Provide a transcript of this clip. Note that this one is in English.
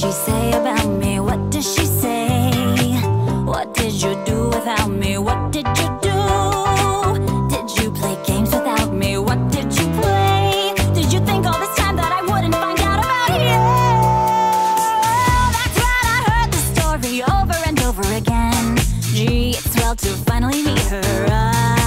she say about me? What does she say? What did you do without me? What did you do? Did you play games without me? What did you play? Did you think all this time that I wouldn't find out about you? That's right, I heard the story over and over again. Gee, it's well to finally meet her. I